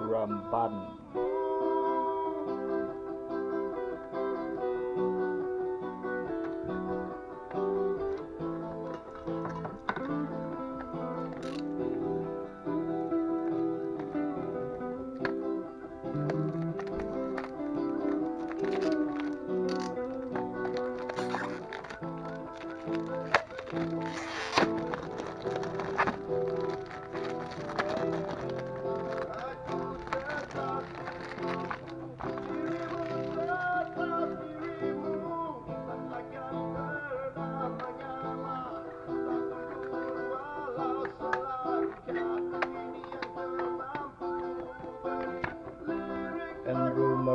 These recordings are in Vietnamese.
Ramban.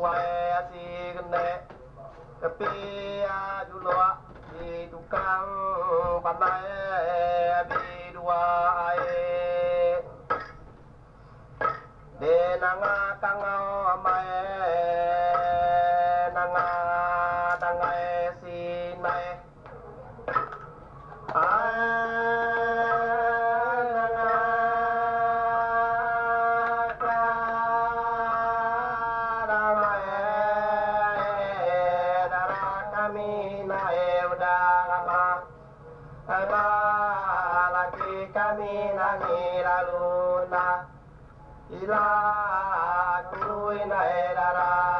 quay si gần nè cái pi a loa đi tu cang bàn này bi ai để nàng a cang ao mai nàng a đang ai vitamina, mira luna, y la tuina era